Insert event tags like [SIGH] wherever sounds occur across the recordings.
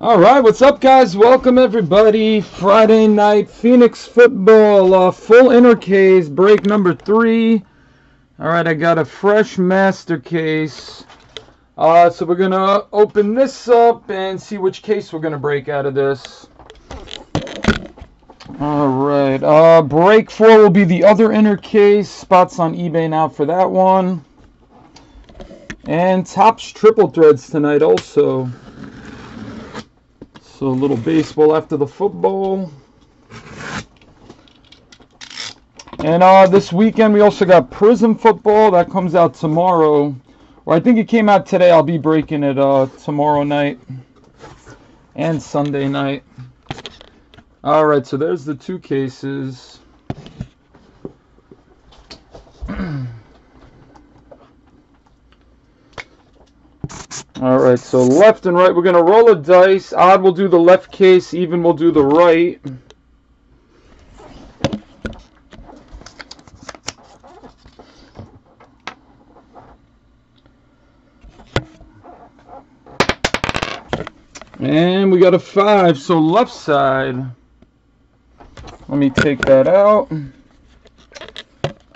All right, what's up, guys? Welcome, everybody. Friday night Phoenix football, uh, full inner case, break number three. All right, I got a fresh master case. Uh, so we're gonna open this up and see which case we're gonna break out of this. All right, uh, break four will be the other inner case. Spots on eBay now for that one. And Topps triple threads tonight also. So a little baseball after the football. And uh, this weekend we also got Prizm football that comes out tomorrow. Or I think it came out today. I'll be breaking it uh, tomorrow night and Sunday night. All right, so there's the two cases. [CLEARS THROAT] All right, so left and right, we're going to roll a dice. Odd will do the left case, even will do the right. And we got a five, so left side. Let me take that out.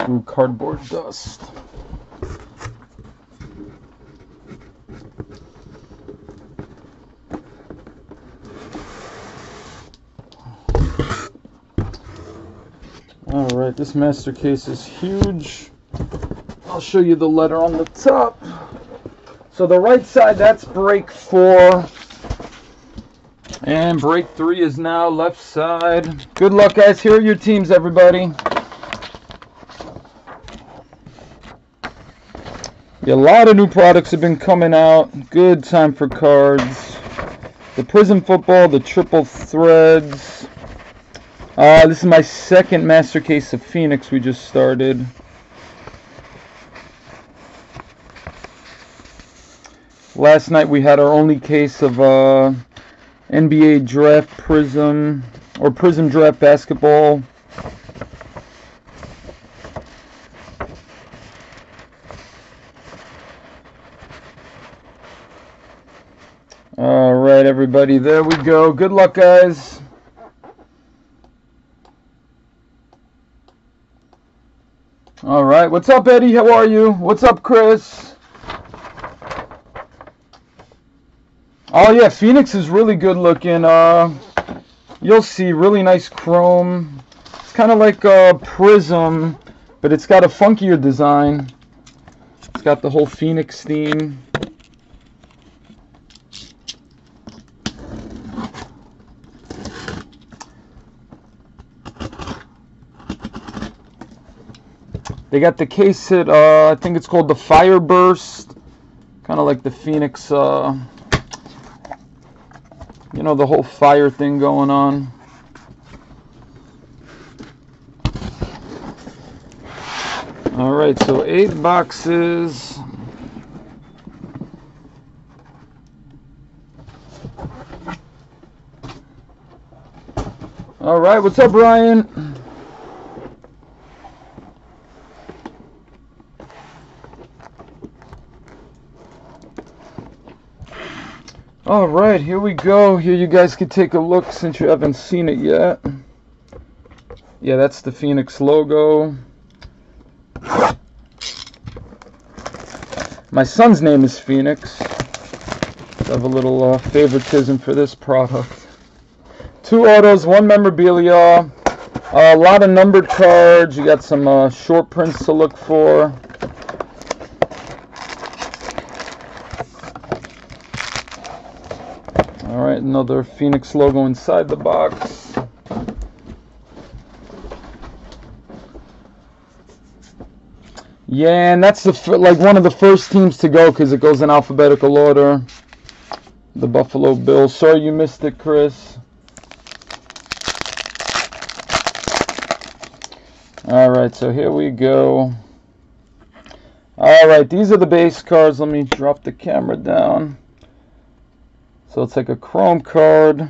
Ooh, cardboard dust. This master case is huge. I'll show you the letter on the top. So the right side, that's break four. And break three is now left side. Good luck, guys. Here are your teams, everybody. Yeah, a lot of new products have been coming out. Good time for cards. The Prizm Football, the Triple Threads. Uh, this is my second master case of Phoenix we just started. Last night we had our only case of uh, NBA Draft Prizm or Prizm Draft Basketball. All right, everybody, there we go. Good luck, guys. All right, what's up, Eddie? How are you? What's up, Chris? Oh yeah, Phoenix is really good looking. Uh, you'll see, really nice chrome. It's kind of like a prism, but it's got a funkier design. It's got the whole Phoenix theme. They got the case hit, uh, I think it's called the Fireburst. Kind of like the Phoenix, uh, you know, the whole fire thing going on. All right, so eight boxes. All right, what's up, Brian? Alright, here we go. Here you guys can take a look since you haven't seen it yet. Yeah, that's the Phoenix logo. My son's name is Phoenix. I have a little uh, favoritism for this product. Two autos, one memorabilia, a lot of numbered cards. You got some uh, short prints to look for. Alright, another Phoenix logo inside the box. Yeah, and that's the like one of the first teams to go because it goes in alphabetical order. The Buffalo Bills. Sorry you missed it, Chris. Alright, so here we go. Alright, these are the base cards. Let me drop the camera down. So it's like a chrome card.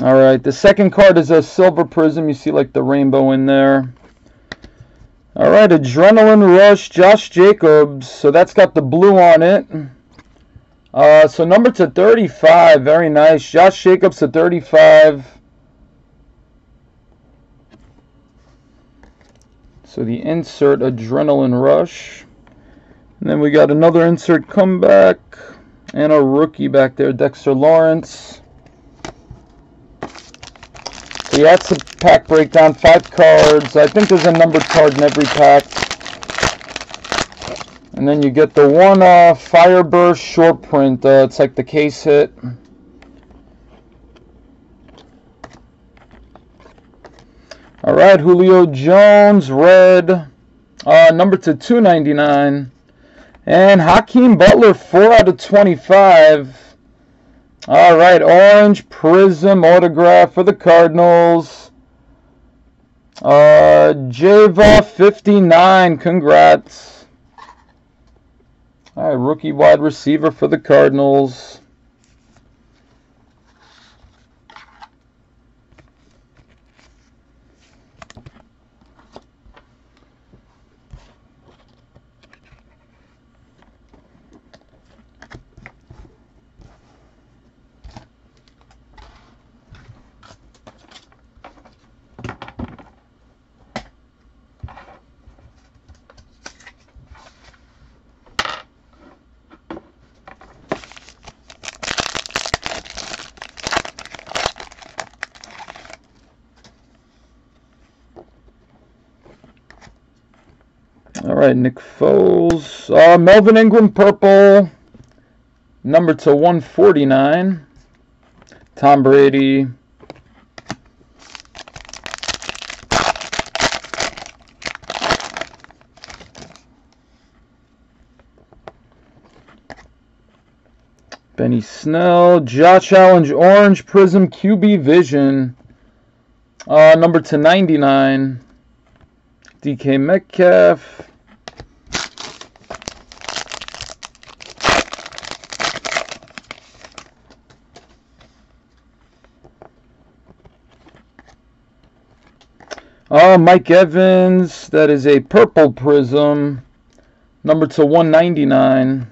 All right, the second card is a silver prism. You see like the rainbow in there. All right, Adrenaline Rush, Josh Jacobs. So that's got the blue on it. Uh, so number to 35, very nice. Josh Jacobs to 35. So the insert Adrenaline Rush. And then we got another insert comeback. And a rookie back there, Dexter Lawrence. So yeah, that's a pack breakdown. Five cards. I think there's a numbered card in every pack. And then you get the one uh, Fireburst short print. Uh, it's like the case hit. All right, Julio Jones, red, uh, number to 299. And Hakeem Butler, 4 out of 25. All right, orange prism autograph for the Cardinals. Uh, Java 59, congrats. All right, rookie wide receiver for the Cardinals. Right, Nick Foles. Uh, Melvin Ingram, purple. Number to 149. Tom Brady. Benny Snell. Josh Allen, orange prism QB Vision. Uh, number to 99. DK Metcalf. Uh, Mike Evans, that is a purple prism, number to 199.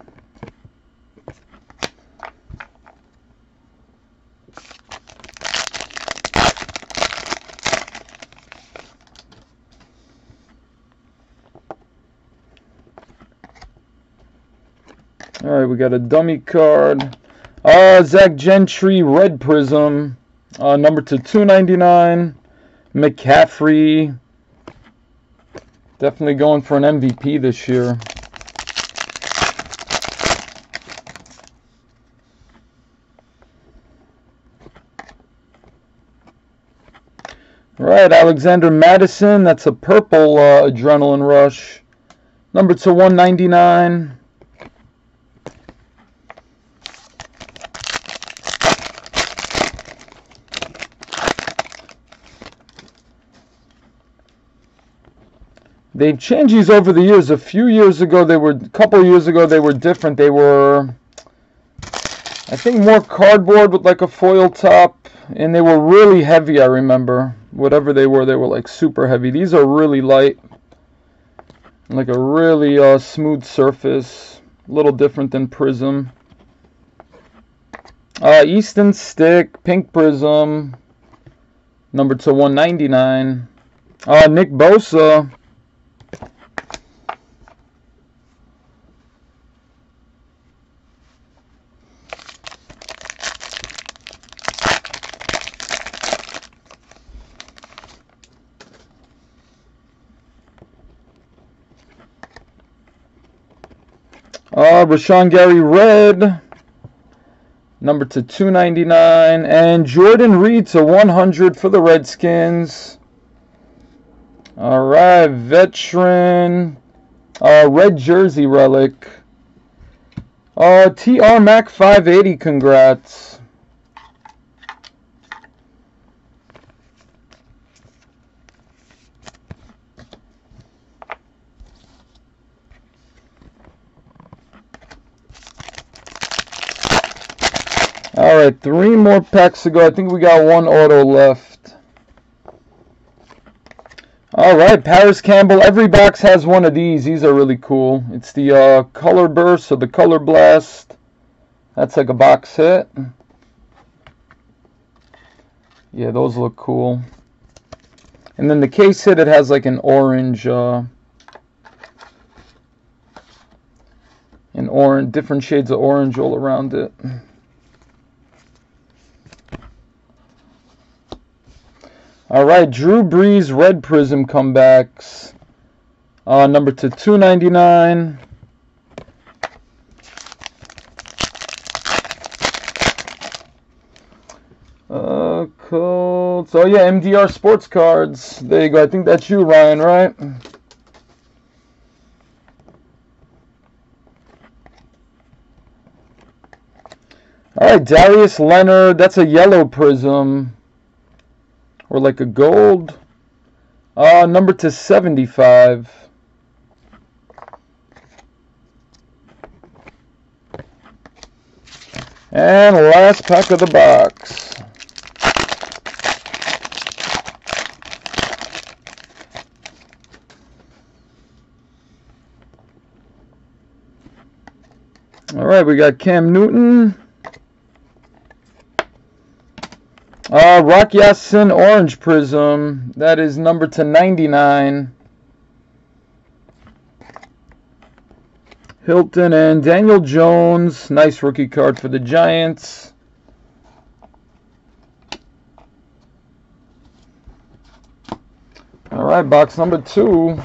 All right, we got a dummy card. Uh, Zach Gentry, red prism, uh, number to 299. McCaffrey, definitely going for an MVP this year. All right, Alexander Mattison. that's a purple uh, adrenaline rush. Number to 199. They've changed these over the years. A few years ago, they were, a couple years ago, they were different. They were, I think, more cardboard with like a foil top. And they were really heavy, I remember. Whatever they were, they were like super heavy. These are really light. Like a really uh, smooth surface. A little different than Prizm. Uh, Easton Stick, Pink Prism. Number to 199. Uh, Nick Bosa. Uh, Rashan Gary Red, number to 299, and Jordan Reed to 100 for the Redskins. All right, veteran, uh, red jersey relic. Uh, TR Mac 580, congrats. All right, three more packs to go. I think we got one auto left. All right, Parris Campbell. Every box has one of these. These are really cool. It's the uh, Color Burst or the Color Blast. That's like a box hit. Yeah, those look cool. And then the case hit, it has like an orange, uh, an orange, different shades of orange all around it. All right, Drew Brees Red Prism comebacks. Uh, number to 299. Uh, Colts. Oh yeah, MDR Sports Cards. There you go. I think that's you, Ryan, right? All right, Darius Leonard. That's a yellow prism or like a gold. Uh, number to 75. And last pack of the box. All right, we got Cam Newton. Uh, Rock Ya-Sin Orange Prism. That is number to 99. Hilton and Daniel Jones. Nice rookie card for the Giants. All right, box number two.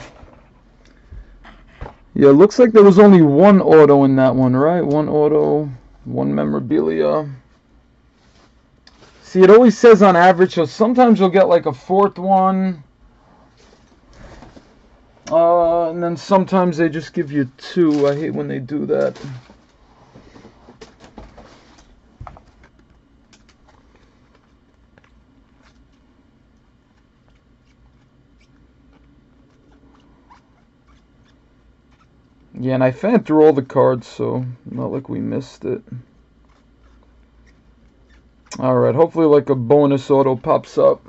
Yeah, looks like there was only one auto in that one, right? One auto, one memorabilia. See, it always says on average, so sometimes you'll get like a fourth one. Uh, and then sometimes they just give you two. I hate when they do that. Yeah, and I fanned through all the cards, so not like we missed it. Alright, hopefully like a bonus auto pops up.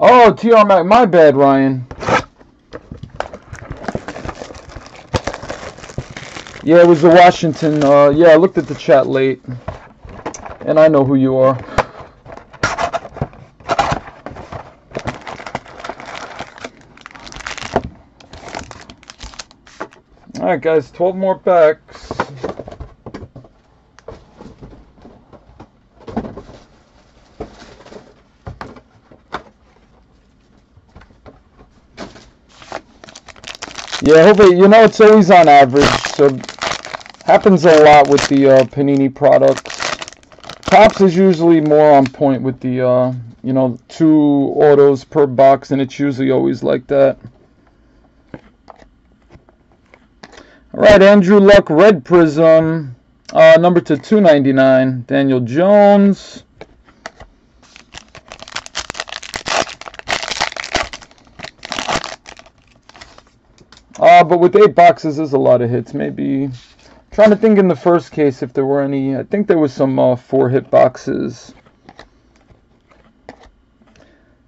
Oh, TR Mac, my bad, Ryan. Yeah, it was the Washington. Uh, yeah, I looked at the chat late and I know who you are. Alright guys, 12 more packs. Yeah, hopefully, you know, it's always on average, so happens a lot with the uh, Panini products. Topps is usually more on point with the, uh, you know, two autos per box, and it's usually always like that. All right, Andrew Luck, Red Prism, uh, number to 299. Daniel Jones. Uh, but with eight boxes, there's a lot of hits. Maybe Trying to think in the first case if there were any. I think there was some uh, four hit boxes.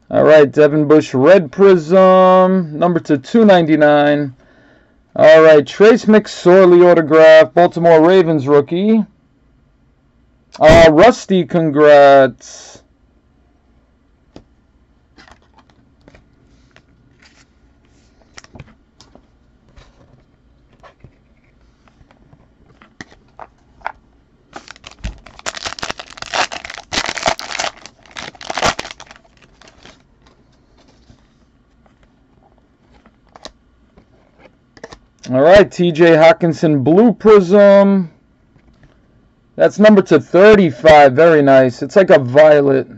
All right, Devin Bush Red Prism, number to 299. All right, Trace McSorley autograph, Baltimore Ravens rookie. Uh, Rusty, congrats. All right, TJ Hockenson, Blue Prism. That's number to 35. Very nice. It's like a violet.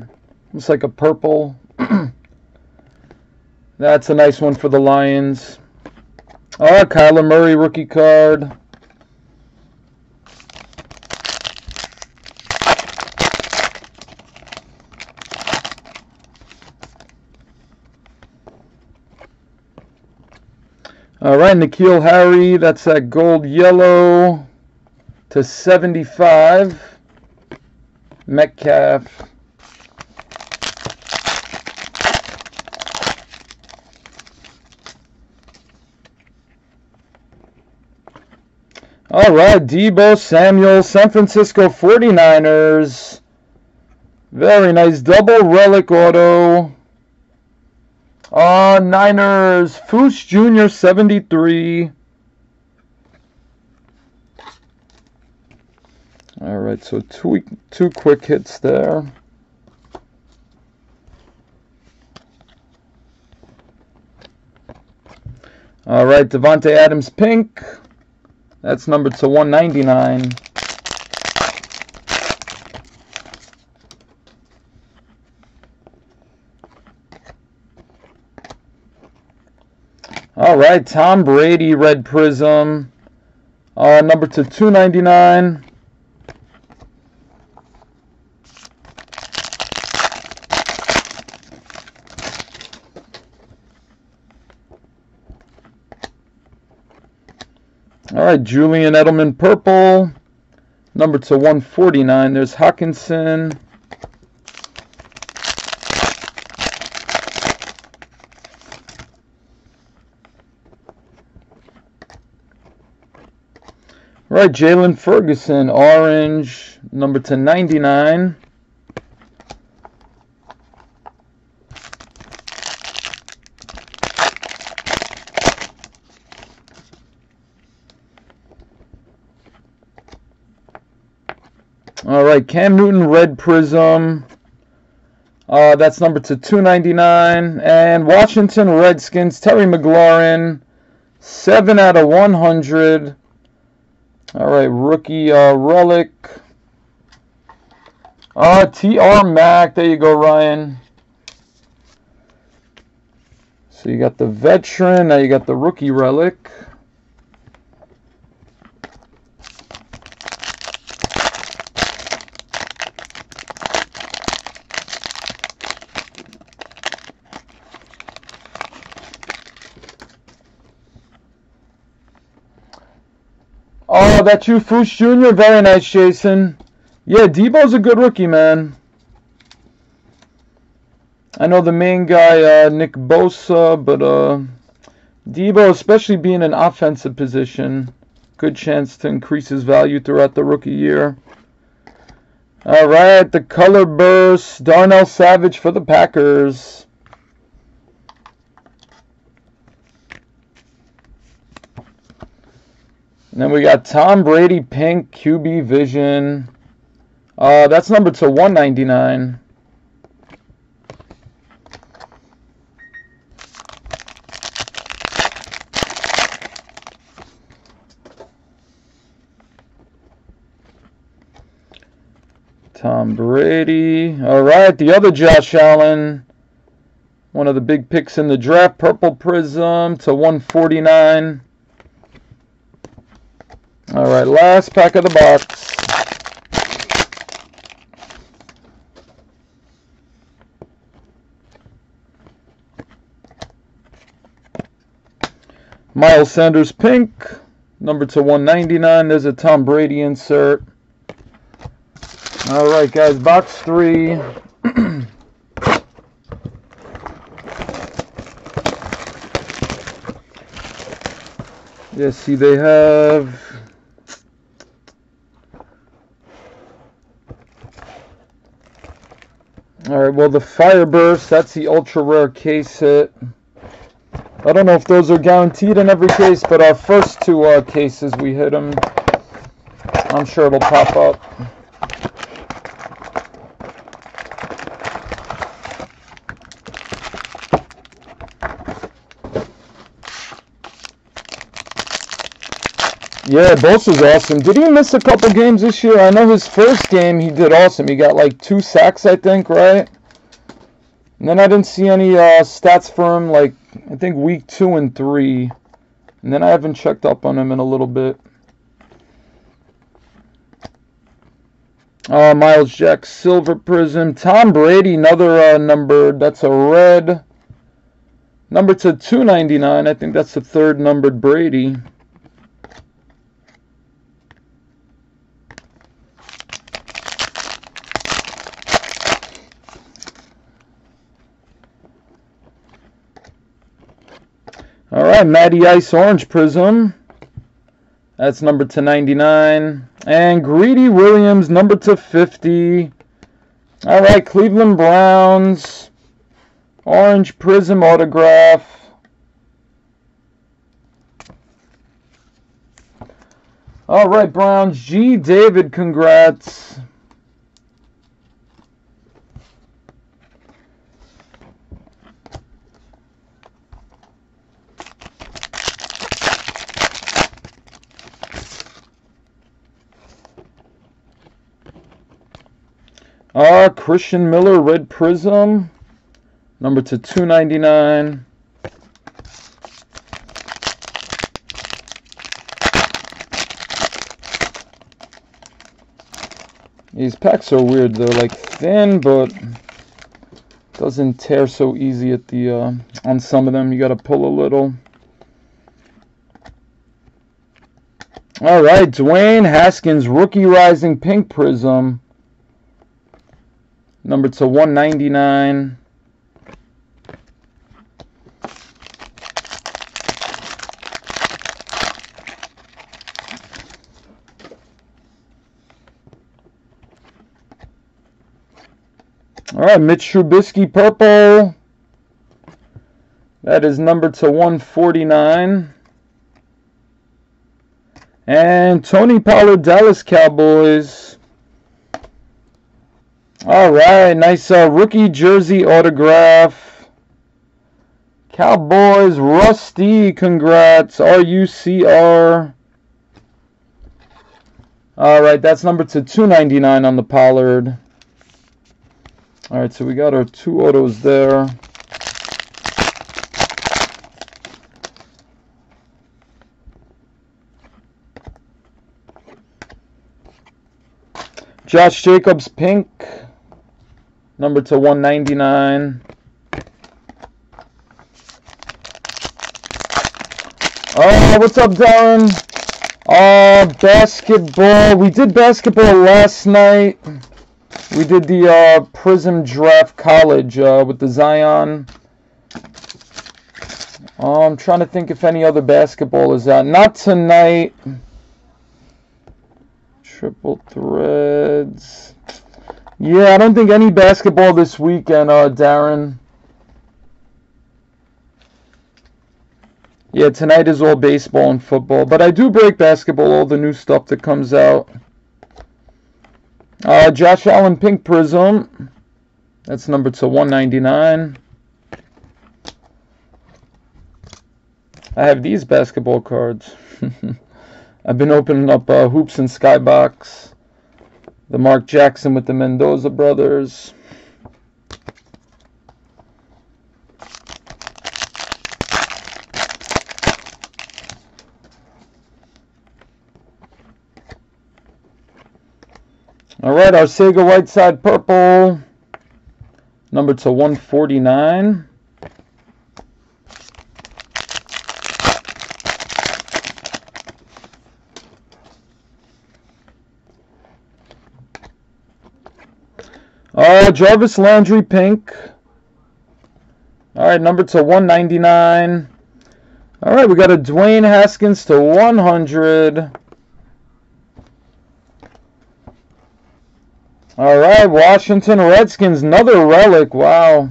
It's like a purple. [CLEARS THROAT] That's a nice one for the Lions. Oh, Kyler Murray rookie card. All right, N'Keal Harry, that's that gold yellow to 75. Metcalf. All right, Deebo Samuel, San Francisco 49ers. Very nice double relic auto. Uh, Niners, Foose Jr. 73. All right, so two, two quick hits there. All right, Davante Adams pink. That's numbered to 199. All right, Tom Brady red prism. Uh, number to 299. All right, Julian Edelman purple. Number to 149. There's Hockenson. All right, Jaylon Ferguson, orange, number to 99. All right, Cam Newton Red Prism. Uh, that's number to 299. And Washington Redskins, Terry McLaurin, 7 out of 100. All right, rookie uh, relic. Uh, TR Mac. There you go, Ryan. So you got the veteran. Now you got the rookie relic. That's you, Foose Jr. Very nice, Jason. Yeah, Deebo's a good rookie, man. I know the main guy, uh, Nick Bosa, but uh, Deebo, especially being an offensive position, good chance to increase his value throughout the rookie year. All right, the color burst, Darnell Savage for the Packers. And then we got Tom Brady Pink QB Vision. Uh, that's number to 199. Tom Brady. All right, the other Josh Allen. One of the big picks in the draft. Purple Prism to 149. All right, last pack of the box. Miles Sanders pink, number to 199. There's a Tom Brady insert. All right, guys, box three. [CLEARS THROAT] yeah, see, they have Alright, well the Fire Burst, that's the ultra rare case hit. I don't know if those are guaranteed in every case, but our first two uh, cases we hit them. I'm sure it'll pop up. Yeah, Bosa's awesome. Did he miss a couple games this year? I know his first game he did awesome. He got like two sacks, I think, right? And then I didn't see any uh, stats for him, like, I think week two and three. And then I haven't checked up on him in a little bit. Uh, Myles Jack, Silver Prism. Tom Brady, another uh, number. That's a red. Number to 299. I think that's the third numbered Brady. All right, Matty Ice Orange Prism. That's number to 99. And Greedy Williams, number to 50. All right, Cleveland Browns. Orange Prism autograph. All right, Browns. G. David, congrats. Ah, Christian Miller, Red Prism, number to 299. These packs are weird. They're like thin, but doesn't tear so easy at the uh, on some of them. You got to pull a little. All right, Dwayne Haskins, rookie rising pink prism. Number to 199. All right, Mitch Trubisky purple. That is number to 149. And Tony Pollard, Dallas Cowboys. All right, nice uh, rookie jersey autograph. Cowboys, Rusty, congrats. RUCR. All right, that's number to 299 on the Pollard. All right, so we got our two autos there. Josh Jacobs, pink number to 199. Oh, what's up, Darren? Uh, basketball. We did basketball last night. We did the uh, Prizm Draft College uh, with the Zion. Oh, I'm trying to think if any other basketball is out. Not tonight. Triple threads. Yeah, I don't think any basketball this weekend, uh, Darren. Yeah, tonight is all baseball and football. But I do break basketball, all the new stuff that comes out. Uh, Josh Allen Pink Prism. That's number to 199. I have these basketball cards. [LAUGHS] I've been opening up uh, Hoops and Skybox the Mark Jackson with the Menendez brothers. All right, our Sega Whiteside Purple, number to 149. Uh, Jarvis Landry pink. All right, number to 199. All right, we got a Dwayne Haskins to 100. All right, Washington Redskins, another relic. Wow.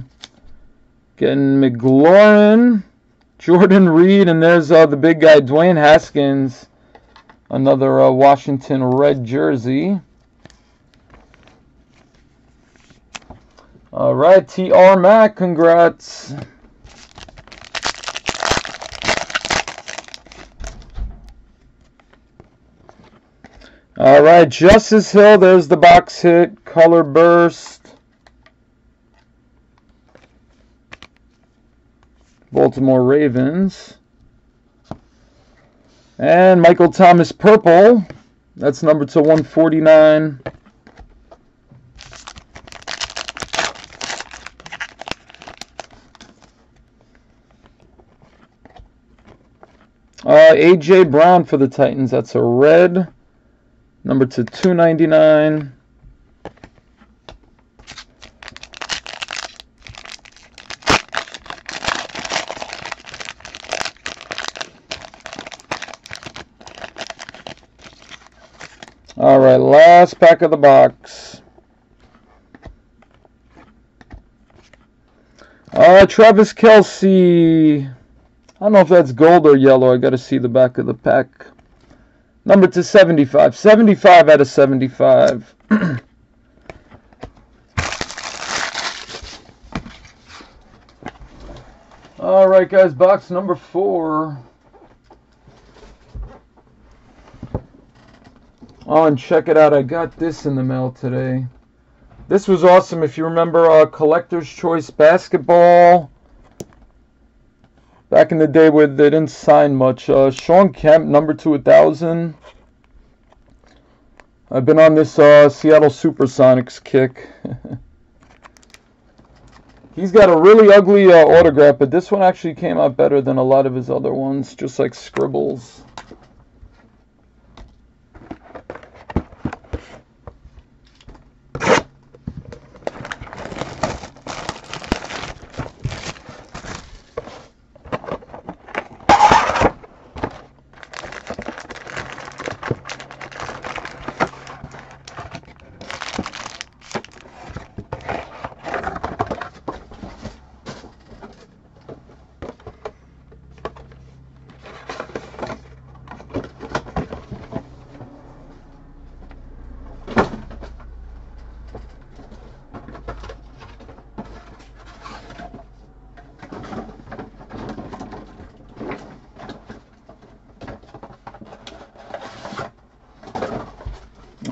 Getting McLaurin, Jordan Reed, and there's uh, the big guy, Dwayne Haskins. Another uh, Washington red jersey. All right, TR Mac, congrats. All right, Justice Hill, there's the box hit, color burst. Baltimore Ravens. And Michael Thomas purple. That's number to 149. Uh, A.J. Brown for the Titans. That's a red. Number to 299. All right, last pack of the box. Uh, Travis Kelce. I don't know if that's gold or yellow. I got to see the back of the pack. Number to 75. 75 out of 75. [CLEARS THROAT] All right, guys, box number four. Oh, and check it out. I got this in the mail today. This was awesome. If you remember uh, Collector's Choice Basketball, back in the day where they didn't sign much. Uh, Shawn Kemp, number to a thousand. I've been on this uh, Seattle Supersonics kick. [LAUGHS] He's got a really ugly uh, autograph, but this one actually came out better than a lot of his other ones, just like scribbles.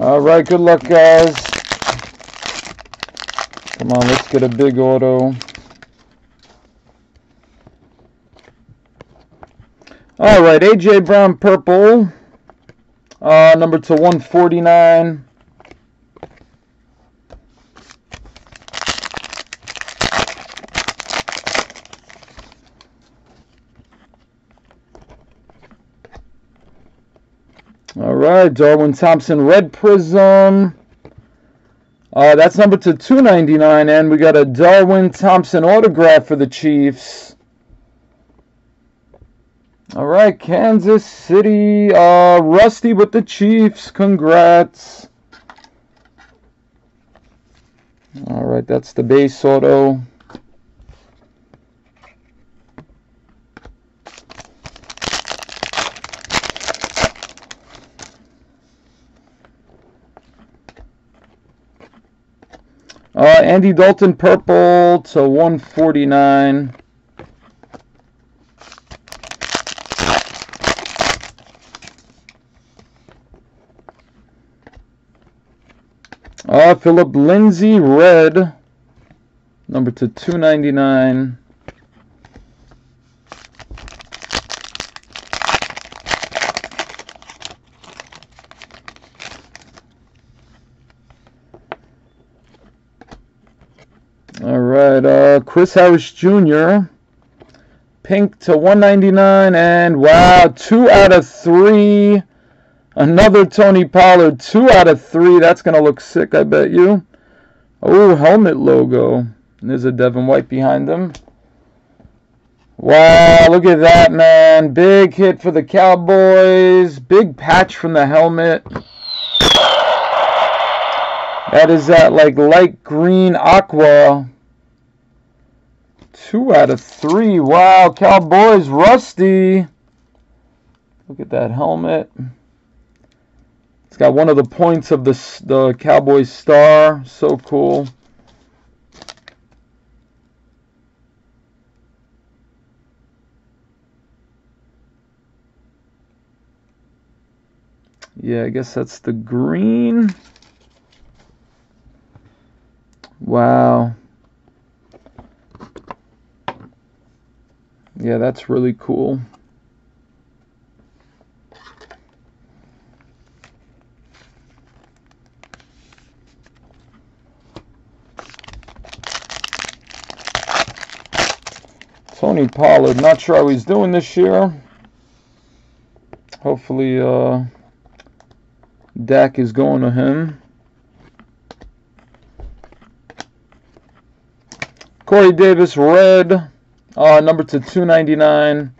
All right, good luck, guys. Come on, let's get a big auto. All right, AJ Brown purple, uh, number to 149. All right, Darwin Thompson, Red Prizm. Uh, that's number to 299, and we got a Darwin Thompson autograph for the Chiefs. All right, Kansas City, uh, Rusty with the Chiefs. Congrats. All right, that's the base auto. Uh, Andy Dalton purple to 149. Uh, Philip Lindsay red number to 299. All right, uh, Chris Harris Jr. Pink to 199, and wow, two out of three. Another Tony Pollard, two out of three. That's gonna look sick, I bet you. Oh, helmet logo. There's a Devin White behind them. Wow, look at that, man. Big hit for the Cowboys. Big patch from the helmet. That is that like light green aqua. Two out of three. Wow, Cowboys rusty. Look at that helmet. It's got one of the points of the the Cowboys star. So cool. Yeah, I guess that's the green. Wow. Yeah, that's really cool. Tony Pollard, not sure how he's doing this year. Hopefully, uh, Dak is going to him. Corey Davis, red, uh, number to 299.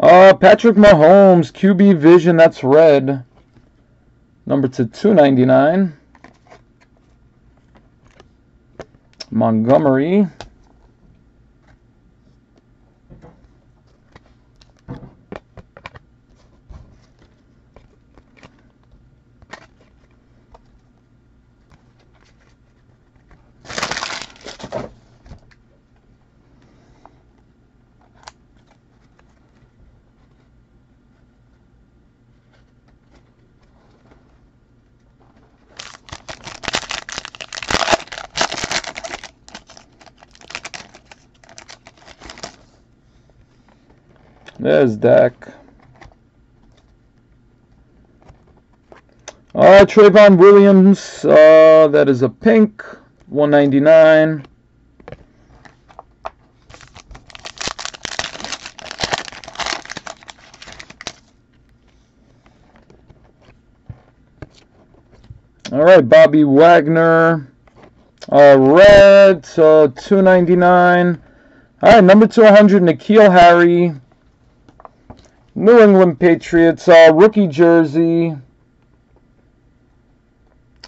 Uh, Patrick Mahomes, QB Vision, that's red. Number to 299. Montgomery. There's Dak. Uh, Trayveon Williams, uh, that is a pink, 199. All right, Bobby Wagner, uh, red, so 299. All right, number 200, N'Keal Harry. New England Patriots, uh, rookie jersey.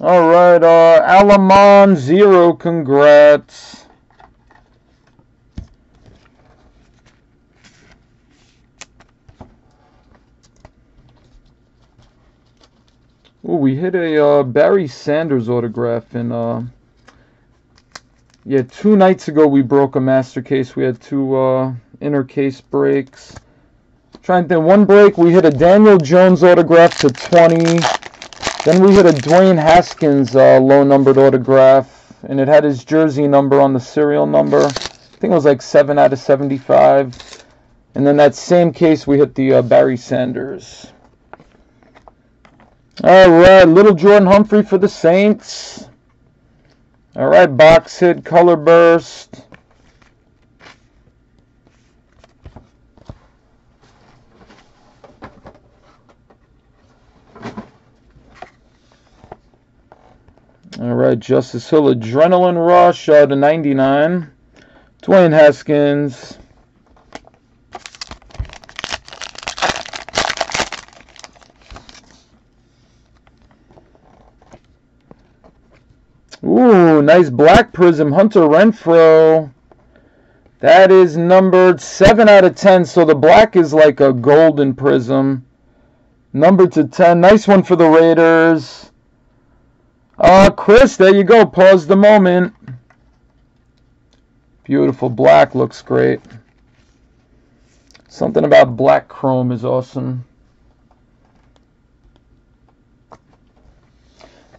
All right, uh, Alamon Zero, congrats. Oh, we hit a uh, Barry Sanders autograph in, uh, yeah, two nights ago we broke a master case. We had two uh, inner case breaks. Trying to think, one break we hit a Daniel Jones autograph to 20. Then we hit a Dwayne Haskins uh, low numbered autograph, and it had his jersey number on the serial number. I think it was like 7 out of 75. And then that same case we hit the uh, Barry Sanders. All right, little Jordan Humphrey for the Saints. All right, box hit, color burst. All right, Justice Hill, Adrenaline Rush uh, to 99. Dwayne Haskins. Ooh, nice black prizm. Hunter Renfrow. That is numbered 7 out of 10. So the black is like a golden prizm. Number to 10. Nice one for the Raiders. Uh, Chris, there you go. Pause the moment. Beautiful black. Looks great. Something about black chrome is awesome.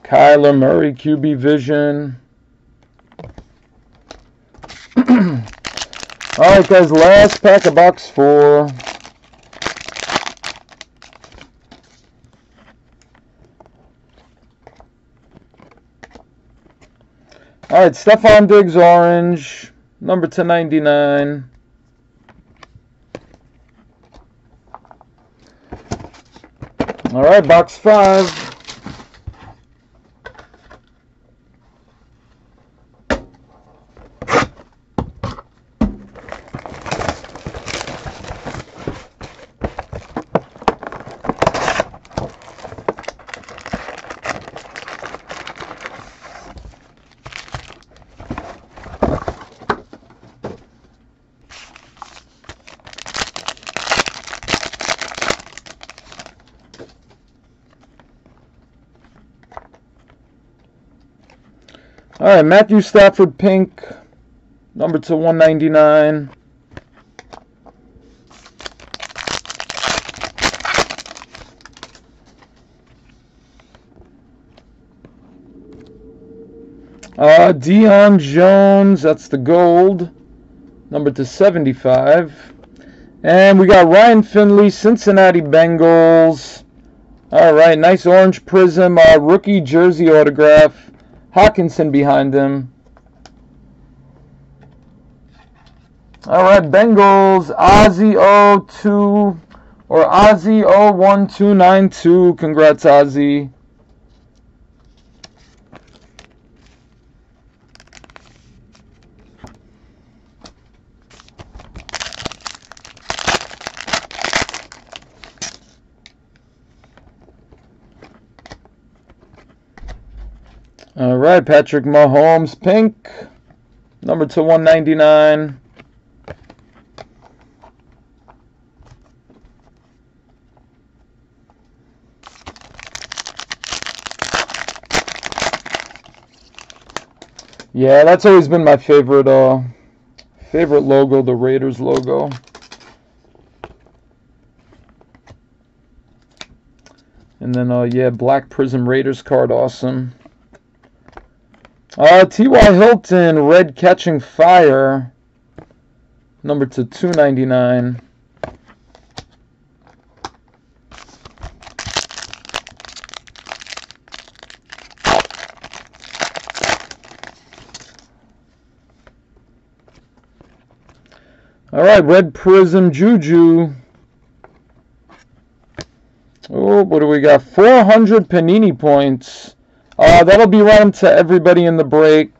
Kyler Murray, QB Vision. [CLEARS THROAT] All right, guys, last pack of box four. All right, Stefon Diggs orange, number 299. All right, box five. Right, Matthew Stafford pink, number to 199. Uh, Deion Jones, that's the gold, number to 75. And we got Ryan Finley, Cincinnati Bengals. All right, nice orange prism, uh, rookie jersey autograph. Hockenson behind him. All right, Bengals, Ozzy 02 or Ozzy 01292. Congrats, Ozzy. Right, Patrick Mahomes, pink, number to 199. Yeah, that's always been my favorite uh favorite logo, the Raiders logo. And then uh yeah, Black Prizm Raiders card, awesome. Uh T.Y. Hilton, Red Catching Fire. Number to 299. All right, Red Prizm Juju. Oh, what do we got? 400 Panini points. Uh, that'll be run to everybody in the break.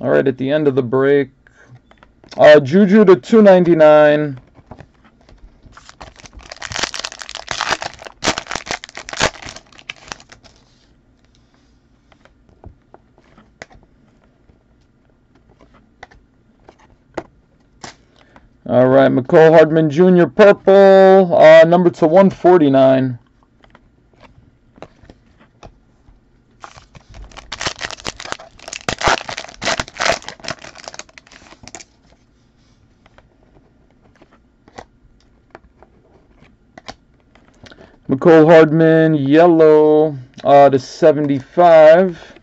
All right, at the end of the break. Uh, Juju to 299. All right, Mecole Hardman Jr. purple, uh, number to 149. Mecole Hardman yellow uh, to 75.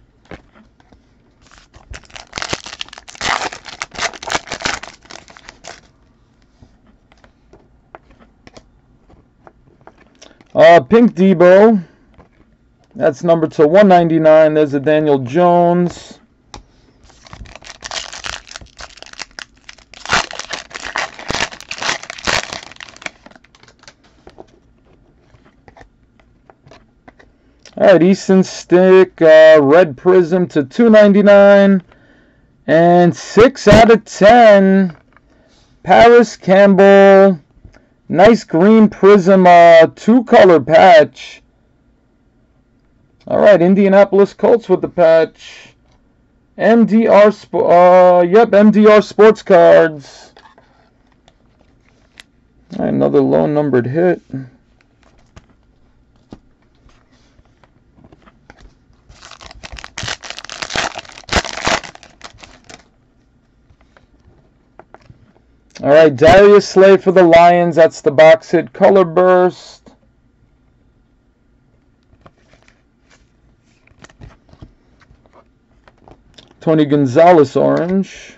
Uh, Pink Deebo. That's number to 199. There's a Daniel Jones. All right, Easton Stick, uh, Red Prizm to 299. And 6 out of 10. Parris Campbell. Nice green prizm, uh, two color patch. All right, Indianapolis Colts with the patch. MDR, uh, yep, MDR Sports Cards. Right, another low numbered hit. All right, Darius Slay for the Lions. That's the box hit color burst. Tony Gonzalez orange.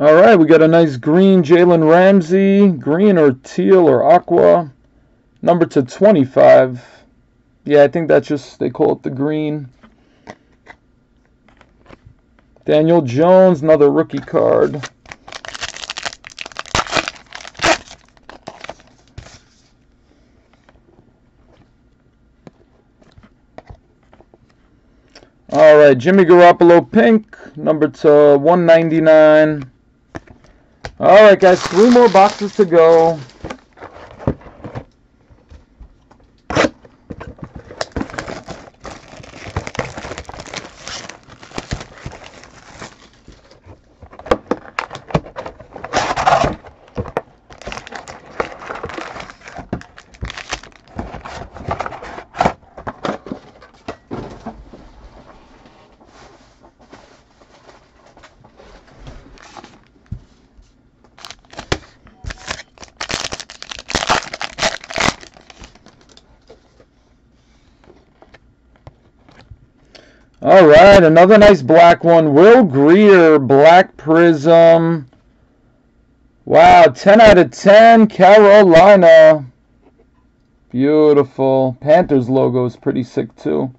All right, we got a nice green Jalen Ramsey, green or teal or aqua, number to 25. Yeah, I think that's just, they call it the green. Daniel Jones, another rookie card. All right, Jimmy Garoppolo pink, number to 199. All right, guys, three more boxes to go. All right, another nice black one. Will Grier, Black Prizm. Wow, 10 out of 10, Carolina. Beautiful. Panthers logo is pretty sick too.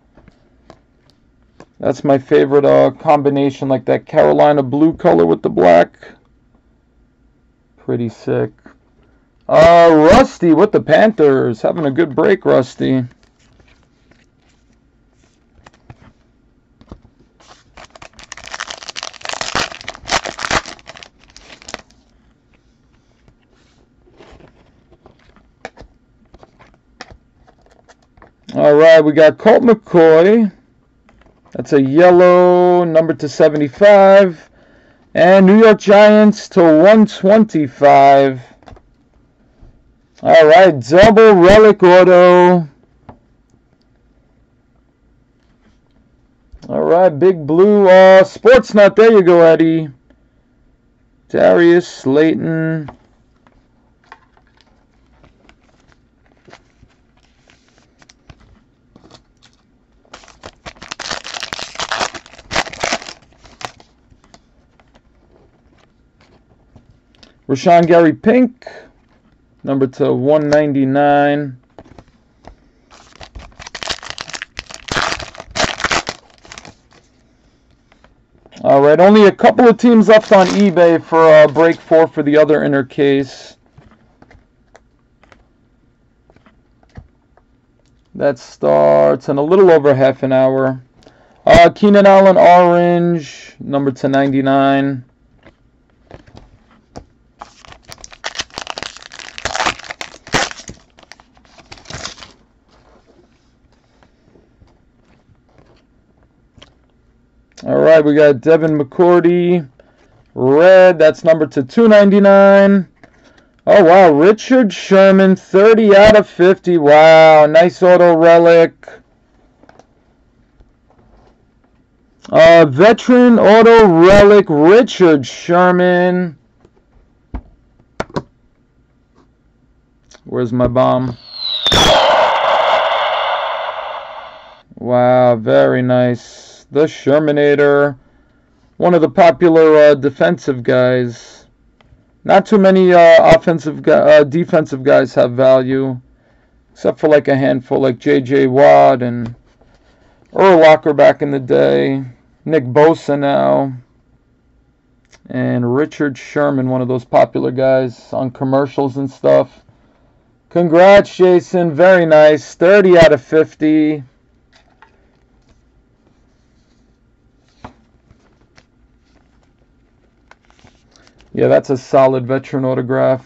That's my favorite uh, combination, like that Carolina blue color with the black. Pretty sick. Uh, Rusty with the Panthers. Having a good break, Rusty. All right, we got Colt McCoy. That's a yellow, number to 75. And New York Giants to 125. All right, double relic auto. All right, big blue uh, sports nut. There you go, Eddie. Darius Slayton. Rashan Gary Pink, number to 199. All right, only a couple of teams left on eBay for uh, break four for the other inner case. That starts in a little over half an hour. Uh, Keenan Allen Orange, number to 99. All right, we got Devin McCourty, red. That's number to 299. Oh wow, Richard Sherman, 30 out of 50. Wow, nice auto relic. Uh, veteran auto relic, Richard Sherman. Where's my bomb? Wow, very nice the Shermanator, one of the popular uh, defensive guys. Not too many uh, offensive, uh, defensive guys have value, except for like a handful, like J.J. Watt and Urlacher back in the day, Nick Bosa now, and Richard Sherman, one of those popular guys on commercials and stuff. Congrats, Jason. Very nice. 30 out of 50. Yeah, that's a solid veteran autograph.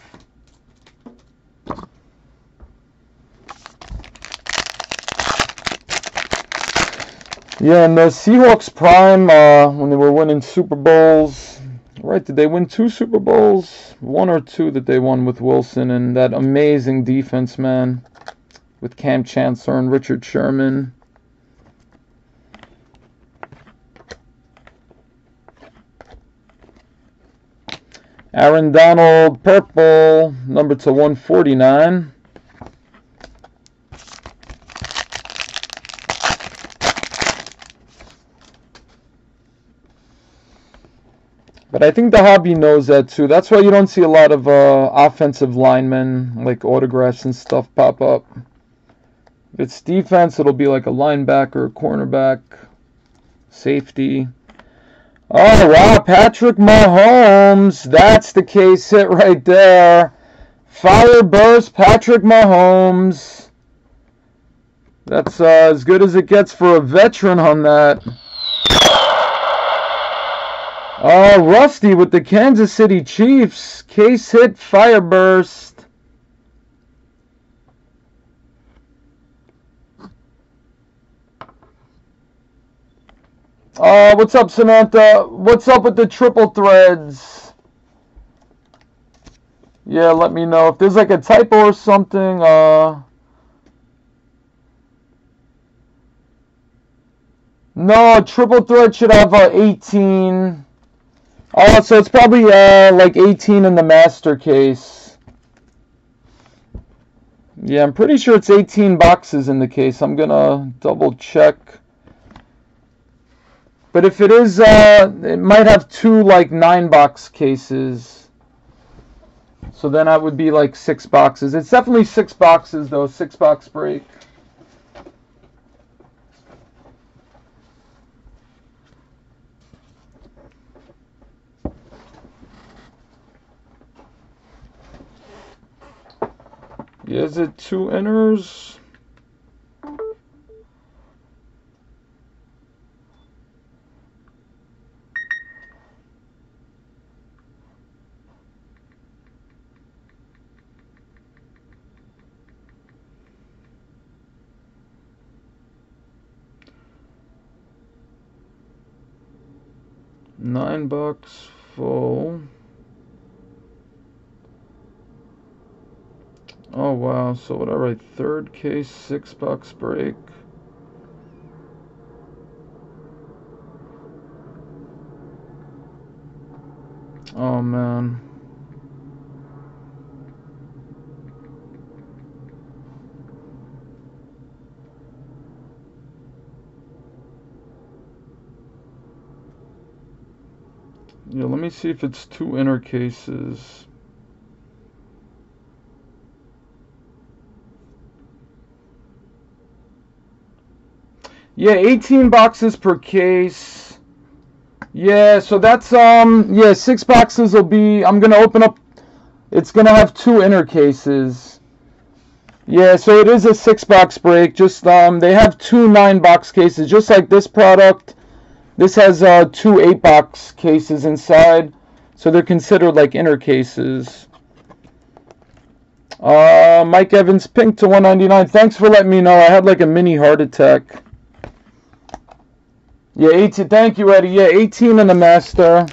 Yeah, and the Seahawks prime, uh, when they were winning Super Bowls, right, did they win two Super Bowls? One or two that they won with Wilson and that amazing defense, man, with Kam Chancellor and Richard Sherman. Aaron Donald, purple, number to 149. But I think the hobby knows that too. That's why you don't see a lot of uh, offensive linemen, like autographs and stuff, pop up. If it's defense, it'll be like a linebacker, cornerback, safety. Oh, wow, Patrick Mahomes. That's the case hit right there. Fire burst, Patrick Mahomes. That's uh, as good as it gets for a veteran on that. Oh, Rusty with the Kansas City Chiefs. Case hit, fire burst. Uh, what's up, Samantha? What's up with the triple threads? Yeah, let me know. If there's like a typo or something, uh... No, triple thread should have uh, 18. Oh, so it's probably uh, like 18 in the master case. Yeah, I'm pretty sure it's 18 boxes in the case. I'm gonna double check. But if it is, uh, it might have two like nine box cases. So then that would be like six boxes. It's definitely six boxes though, six box break. Is it two inners? Nine bucks full. Oh wow, so whatever, third case, six bucks break. Oh man. Yeah, let me see if it's two inner cases. Yeah, 18 boxes per case. Yeah, so that's um yeah, six boxes will be I'm gonna open up it's gonna have two inner cases. Yeah, so it is a six box break. Just um they have two nine box cases, just like this product. This has uh two eight box cases inside. So they're considered like inner cases. Uh Mike Evans pink to 199. Thanks for letting me know. I had like a mini heart attack. Yeah, 18. Thank you, Eddie. Yeah, 18 in the master.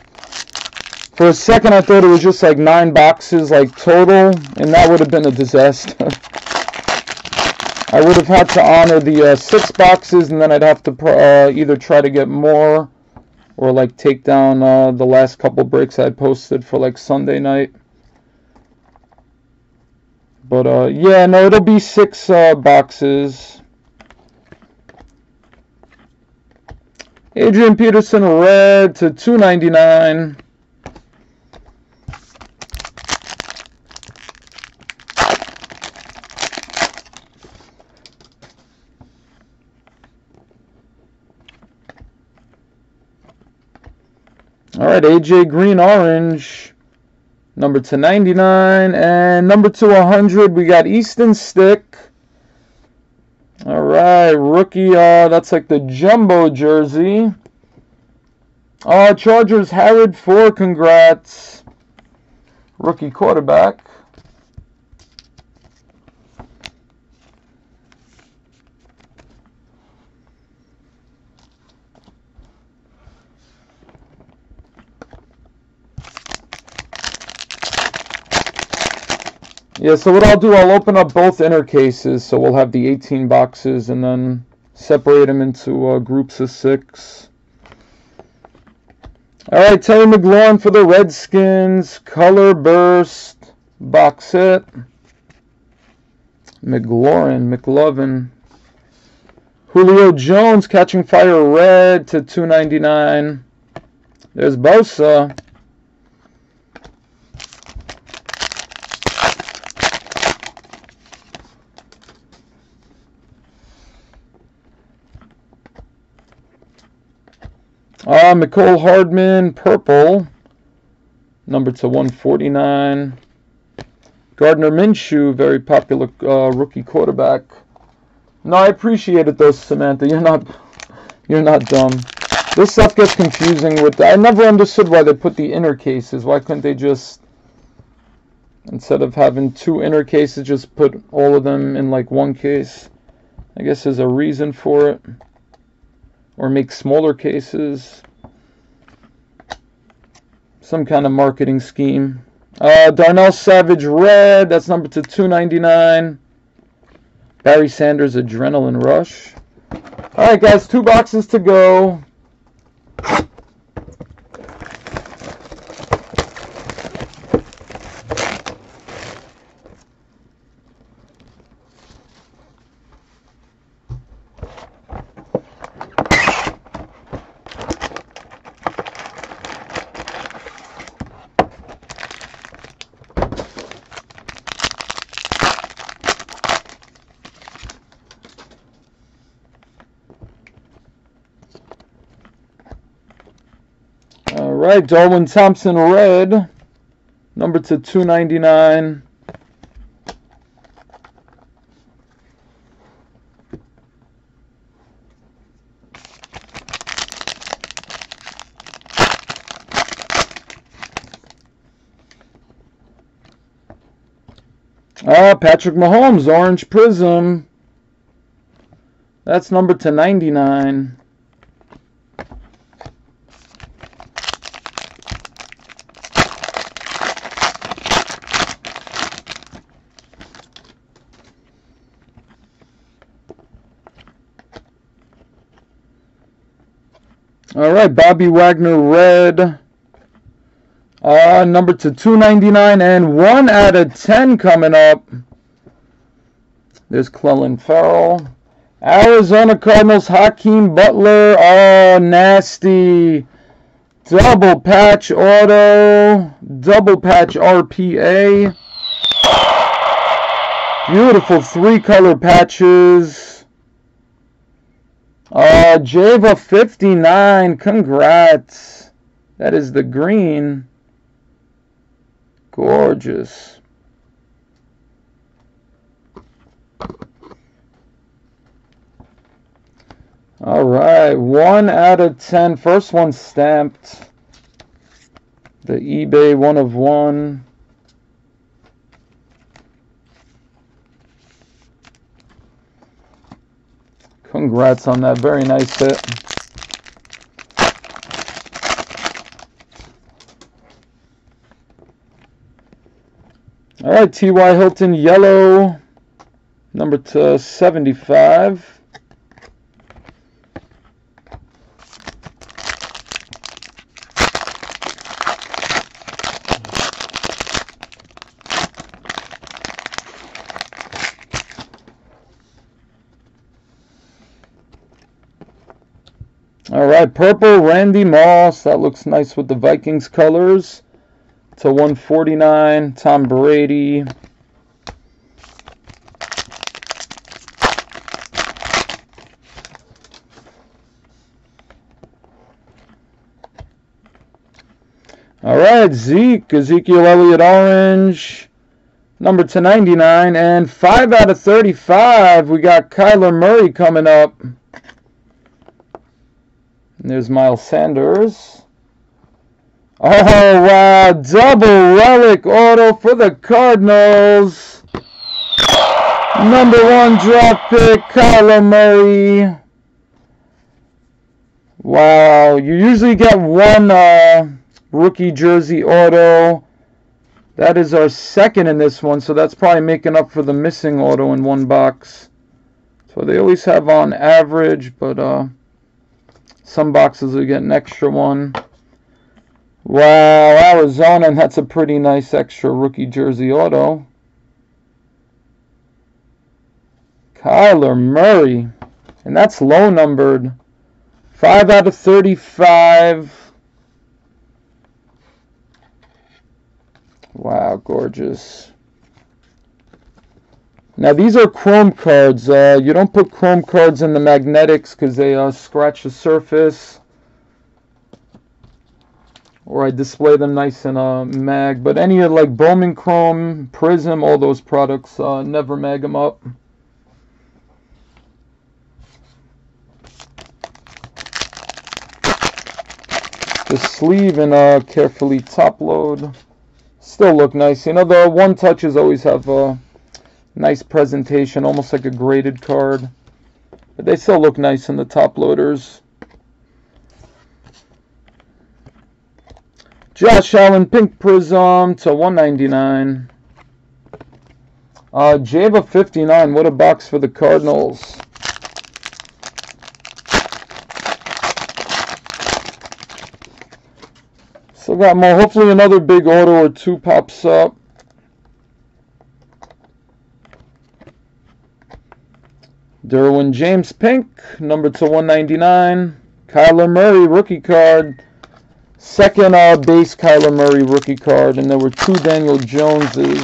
For a second, I thought it was just like nine boxes, like total, and that would have been a disaster. [LAUGHS] I would have had to honor the uh, six boxes, and then I'd have to uh, either try to get more or like take down uh, the last couple breaks I posted for like Sunday night. But uh, yeah, no, it'll be six uh, boxes. Adrian Peterson red to 299. Right, AJ Green Orange, number to 99. And number to 100, we got Easton Stick. All right, rookie. Uh, that's like the jumbo jersey. Uh, Chargers Harrod four. Congrats, rookie quarterback. Yeah, so what I'll do, I'll open up both inner cases. So we'll have the 18 boxes and then separate them into uh, groups of six. All right, Terry McLaurin for the Redskins. Color Burst box set. McLaurin, McLovin. Julio Jones catching fire red to 299. There's Bosa. Uh, Mecole Hardman, purple, number to 149. Gardner Minshew, very popular uh, rookie quarterback. No, I appreciate it though, Samantha. You're not, you're not dumb. This stuff gets confusing with. I never understood why they put the inner cases. Why couldn't they just, instead of having two inner cases, just put all of them in like one case? I guess there's a reason for it or make smaller cases. Some kind of marketing scheme. Uh, Darnell Savage Red, that's number to 299. Barry Sanders Adrenaline Rush. All right, guys, two boxes to go. right, Darwin Thompson red, number to 299. Ah, Patrick Mahomes, orange prizm. That's number to 99. Right, Bobby Wagner red. Uh, number to 299 and 1 out of 10 coming up. There's Clelin Ferrell. Arizona Cardinals, Hakeem Butler. Oh, nasty. Double patch auto. Double patch RPA. Beautiful three color patches. Uh, Java 59. Congrats. That is the green. Gorgeous. All right, one out of ten. First one stamped. The eBay one of one. Congrats on that. Very nice hit. All right, T.Y. Hilton yellow, number to 75. Right, purple Randy Moss. That looks nice with the Vikings colors to 149, Tom Brady. All right, Zeke, Ezekiel Elliott Orange, number to 99, and 5 out of 35, we got Kyler Murray coming up. And there's Miles Sanders. Oh, wow. Double relic auto for the Cardinals. Number one draft pick, Kyler Murray. Wow. You usually get one uh, rookie jersey auto. That is our second in this one, so that's probably making up for the missing auto in one box. So they always have on average, but uh, some boxes will get an extra one. Wow, Arizona, and that's a pretty nice extra rookie jersey auto. Kyler Murray, and that's low numbered. 5 out of 35. Wow, gorgeous. Now these are chrome cards. Uh, you don't put chrome cards in the magnetics because they uh, scratch the surface or I display them nice in a mag. But any of like Bowman Chrome, Prizm, all those products, uh, never mag them up. The sleeve and uh, carefully top load. Still look nice. You know, the one touches always have a nice presentation, almost like a graded card. But they still look nice in the top loaders. Josh Allen Pink Prizm to 199. Uh, Java 59. What a box for the Cardinals. Still got more. Hopefully another big auto or two pops up. Derwin James Pink, number to 199. Kyler Murray, rookie card. Second uh, base Kyler Murray rookie card, and there were two Daniel Joneses.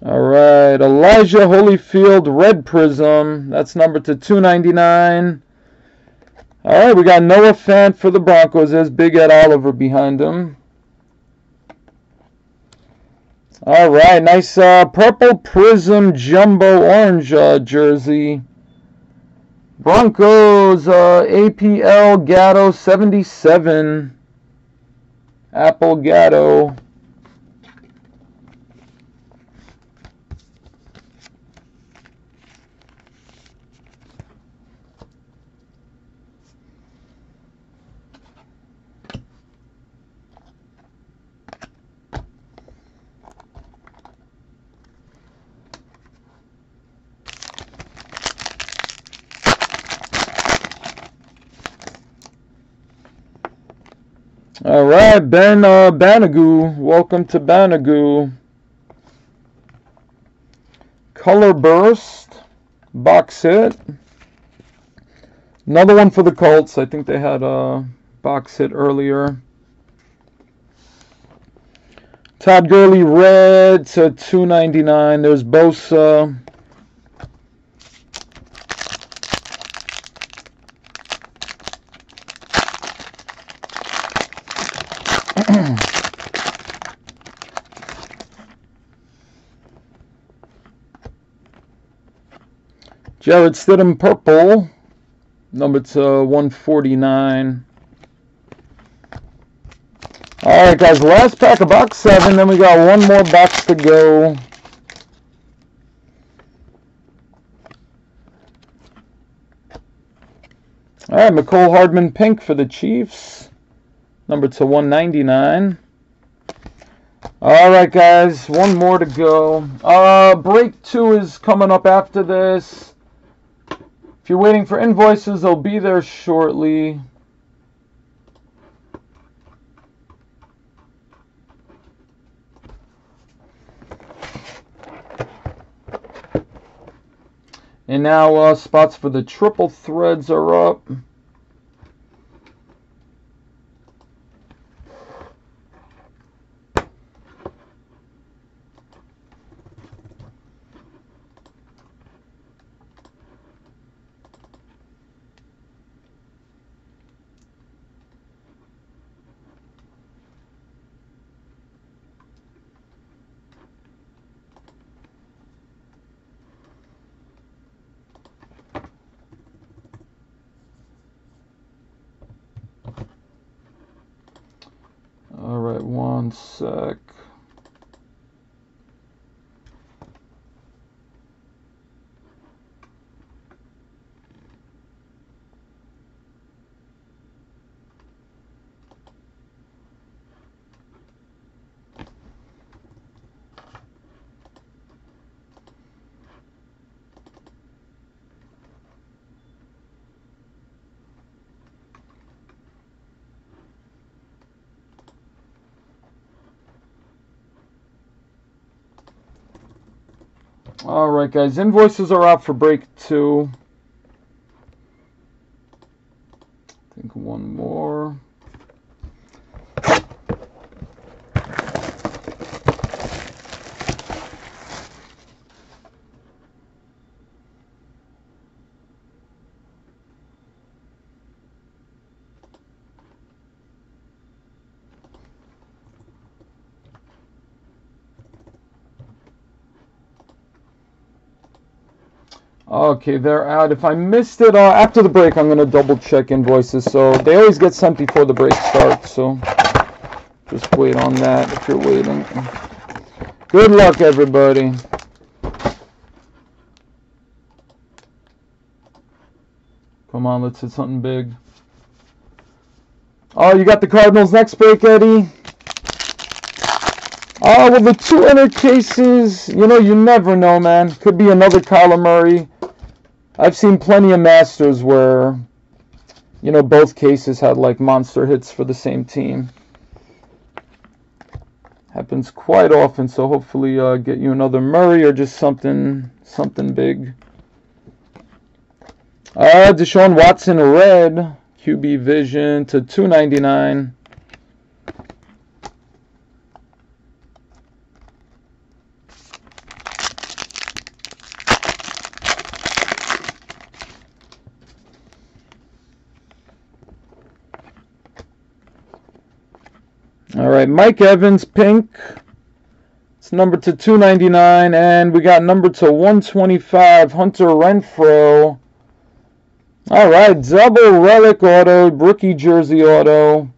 All right, Elijah Holyfield Red Prizm. That's number to 299. All right, we got Noah Fant for the Broncos. There's Big Ed Oliver behind him. All right, nice uh, purple prizm jumbo orange uh, jersey. Broncos, uh, APL Gatto 77. Apple Gatto. All right, Ben uh. Welcome to Banogu. Color Burst. Box hit. Another one for the Colts. I think they had a box hit earlier. Todd Gurley red to 299. There's Bosa. Jarrett Stidham purple, number to 149. All right, guys, last pack of box seven. Then we got one more box to go. All right, Mecole Hardman pink for the Chiefs, number to 199. All right, guys, one more to go. Uh, break two is coming up after this. If you're waiting for invoices, they'll be there shortly. And now uh, spots for the triple threads are up. One sec. All right, guys. Invoices are out for break two. I think one more. Okay, they're out. If I missed it uh, after the break, I'm going to double check invoices. So they always get sent before the break starts. So just wait on that if you're waiting. Good luck, everybody. Come on, let's hit something big. Oh, you got the Cardinals next break, Eddie. Oh, well, the two inner cases, you know, you never know, man. Could be another Kyler Murray. I've seen plenty of Masters where, you know, both cases had like monster hits for the same team. Happens quite often, so hopefully uh, get you another Murray or just something something big. Uh, Deshaun Watson red QB Vision to 299. All right, Mike Evans, pink. It's number to 299, and we got number to 125, Hunter Renfrow. All right, double relic auto, rookie jersey auto.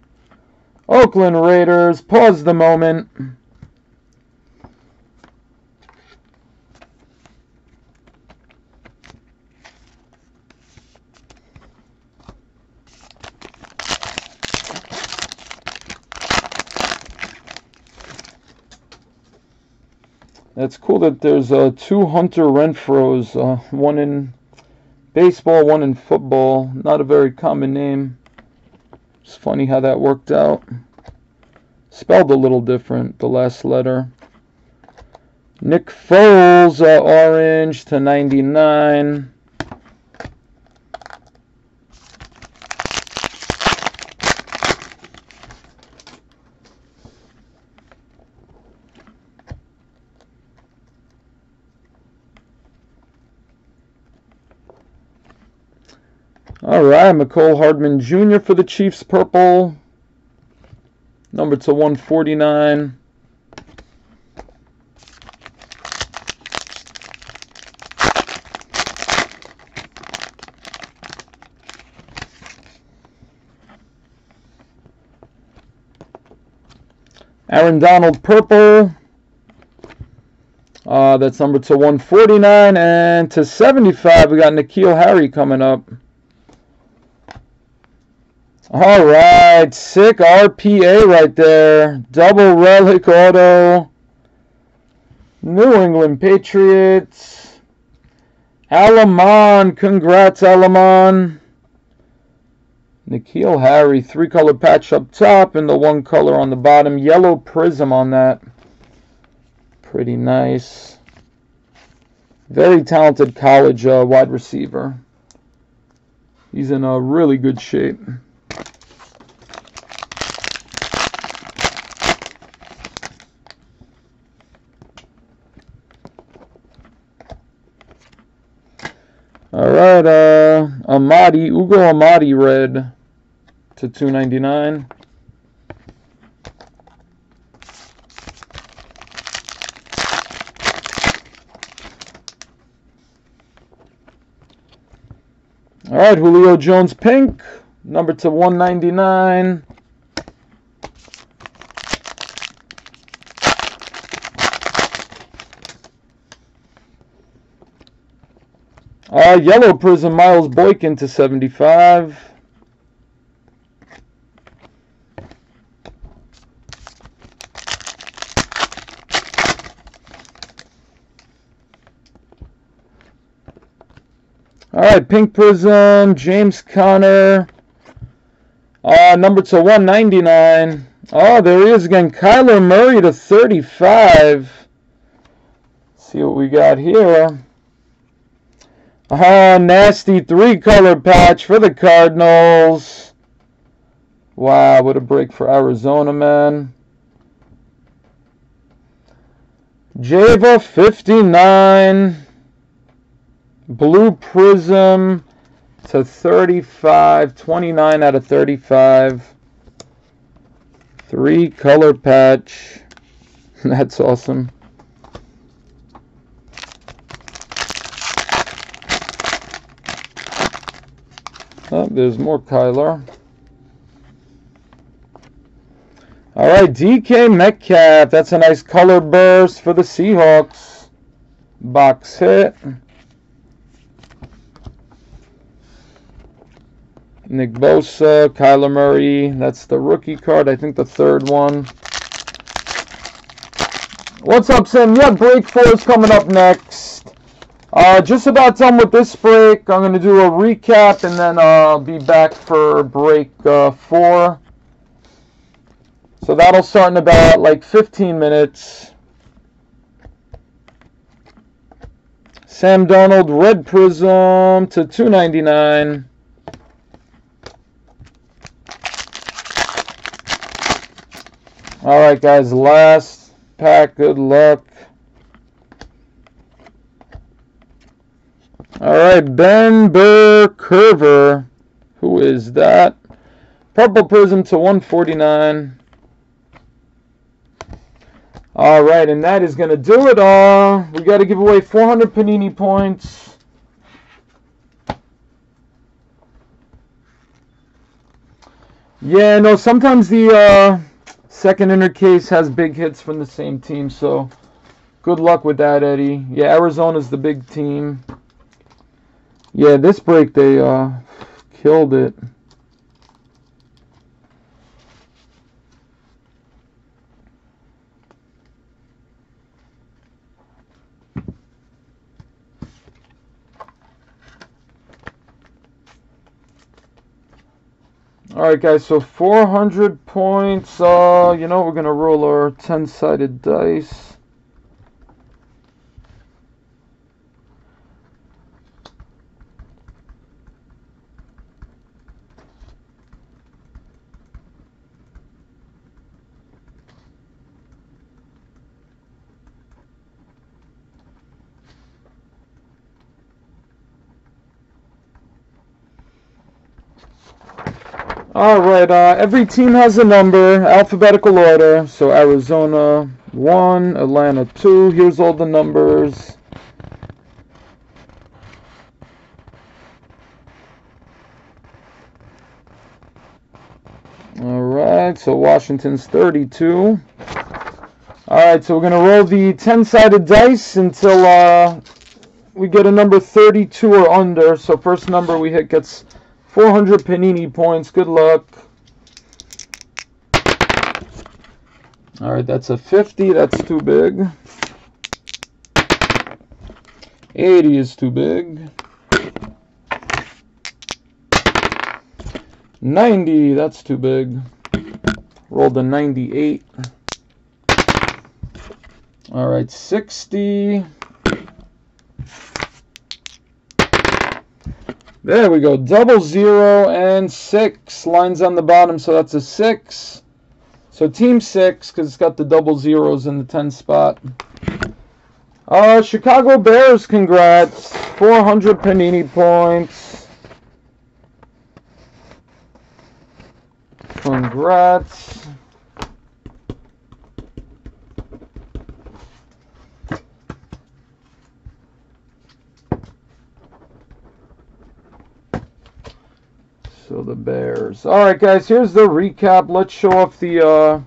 Oakland Raiders, pause the moment. It's cool that there's uh, two Hunter Renfros, uh, one in baseball, one in football. Not a very common name. It's funny how that worked out. Spelled a little different, the last letter. Nick Foles, uh, orange to 99. All right, Mecole Hardman Jr. for the Chiefs purple. Number to 149. Aaron Donald purple. Uh, that's number to 149. And to 75, we got N'Keal Harry coming up. All right, sick RPA right there. Double relic auto. New England Patriots. Alamon, congrats Alamon. N'Keal Harry, three color patch up top and the one color on the bottom. Yellow prizm on that. Pretty nice. Very talented college uh, wide receiver. He's in a really good shape. All right, uh, Amadi, Ugo Amadi red to 299. All right, Julio Jones pink, number to 199. Uh, Yellow Prizm, Miles Boykin to 75. All right, Pink Prizm, James Conner. Uh, number to 199. Oh, there he is again. Kyler Murray to 35. Let's see what we got here. Oh, nasty three-color patch for the Cardinals. Wow, what a break for Arizona, man. Java 59. Blue Prizm to 35. 29 out of 35. Three color patch. [LAUGHS] That's awesome. Oh, there's more Kyler. All right, DK Metcalf. That's a nice color burst for the Seahawks. Box hit. Nick Bosa, Kyler Murray. That's the rookie card. I think the third one. What's up, Sam? Yeah, break four is coming up next. Uh, just about done with this break. I'm going to do a recap and then I'll be back for break uh, four. So that'll start in about like 15 minutes. Sam Darnold, Red Prizm to 299. All right, guys, last pack. Good luck. All right, Ben Burr-Kirven. Who is that? Purple Prizm to 149. All right, and that is going to do it all. We got to give away 400 Panini points. Yeah, no, sometimes the uh, second inner case has big hits from the same team, so good luck with that, Eddie. Yeah, Arizona's the big team. Yeah, this break they uh, killed it. Alright guys, so 400 points, uh, you know, we're going to roll our 10-sided dice. All right, uh, every team has a number, alphabetical order. So Arizona 1, Atlanta 2. Here's all the numbers. All right, so Washington's 32. All right, so we're going to roll the 10-sided dice until uh, we get a number 32 or under. So first number we hit gets 400 Panini points. Good luck. All right, that's a 50. That's too big. 80 is too big. 90, that's too big. Rolled a 98. All right, 60. There we go. Double zero and six lines on the bottom, so that's a six. So team six, because it's got the double zeros in the 10 spot. Uh, Chicago Bears, congrats. 400 Panini points. Congrats. So the Bears. All right, guys, here's the recap. Let's show off the, uh...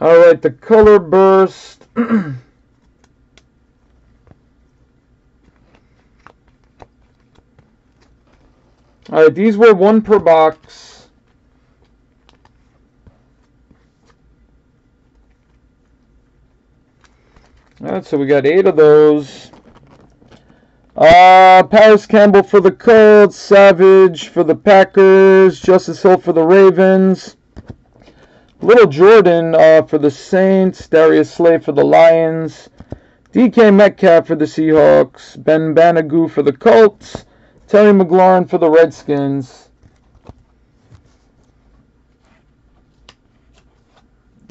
All right, the color burst. [CLEARS THROAT] All right, these were one per box. All right, so we got eight of those. Uh, Parris Campbell for the Colts, Savage for the Packers, Justice Hill for the Ravens, Little Jordan uh, for the Saints, Darius Slay for the Lions, DK Metcalf for the Seahawks, Ben Banogu for the Colts, Terry McLaurin for the Redskins.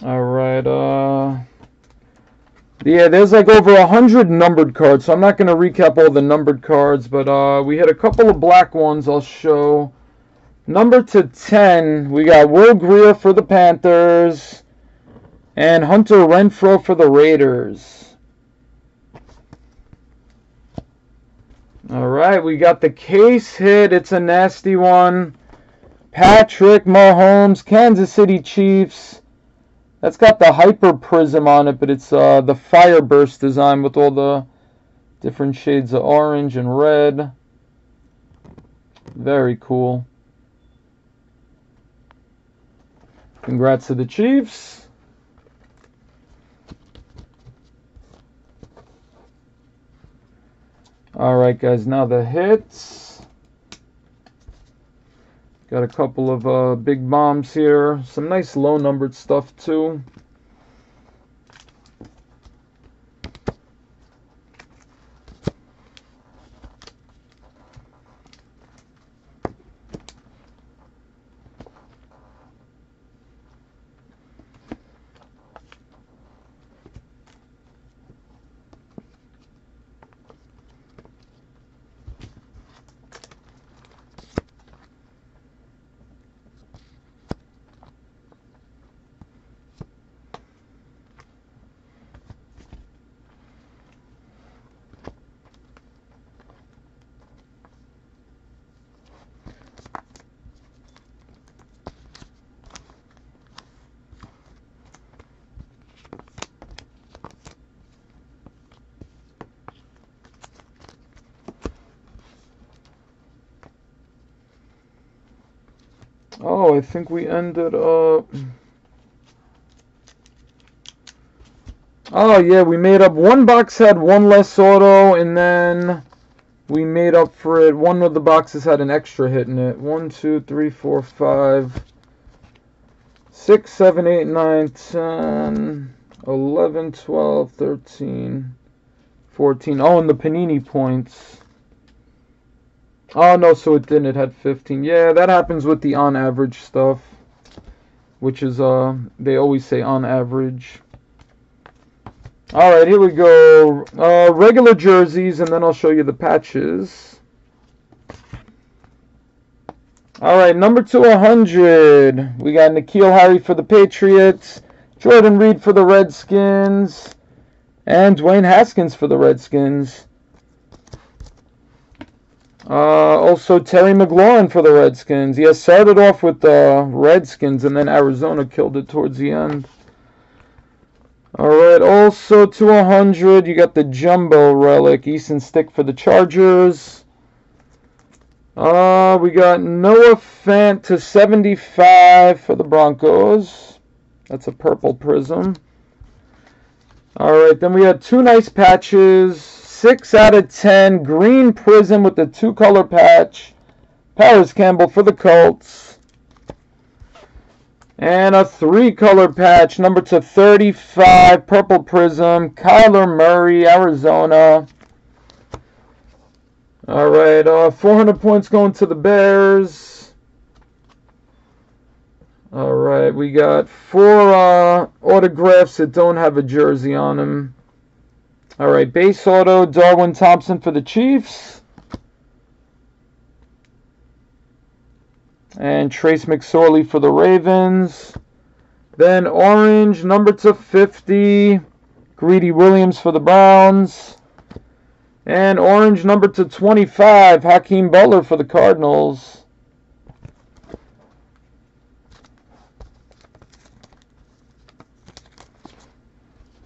All right, uh... Yeah, there's like over a hundred numbered cards, so I'm not going to recap all the numbered cards, but uh, we had a couple of black ones I'll show. Number to 10, we got Will Grier for the Panthers and Hunter Renfrow for the Raiders. All right, we got the case hit. It's a nasty one. Patrick Mahomes, Kansas City Chiefs. That's got the hyper prizm on it, but it's uh, the fireburst design with all the different shades of orange and red. Very cool. Congrats to the Chiefs. All right, guys, now the hits. Got a couple of uh, big bombs here. Some nice low numbered stuff too. Oh, I think we ended up. Oh, yeah, we made up. One box had one less auto, and then we made up for it. One of the boxes had an extra hit in it. One, two, three, four, five, six, seven, eight, nine, ten, eleven, twelve, thirteen, fourteen. Oh, and the Panini points. Oh, no, so it didn't. It had 15. Yeah, that happens with the on average stuff. Which is, uh, they always say on average. Alright, here we go. Uh, regular jerseys, and then I'll show you the patches. Alright, number to 100. We got N'Keal Harry for the Patriots, Jordan Reed for the Redskins, and Dwayne Haskins for the Redskins. Uh, also, Terry McLaurin for the Redskins. Has started off with the Redskins, and then Arizona killed it towards the end. All right, also to 100, you got the Jumbo Relic, Easton Stick for the Chargers. Uh, we got Noah Fant to 75 for the Broncos. That's a purple prizm. All right, then we had two nice patches. 6 out of 10. Green Prizm with the two color patch. Parris Campbell for the Colts. And a three color patch, number to 35, Purple Prizm, Kyler Murray, Arizona. All right, uh, 400 points going to the Bears. All right, we got four uh, autographs that don't have a jersey on them. All right, base auto, Darwin Thompson for the Chiefs. And Trace McSorley for the Ravens. Then orange, number to 50, Greedy Williams for the Browns. And orange, number to 25, Hakeem Butler for the Cardinals.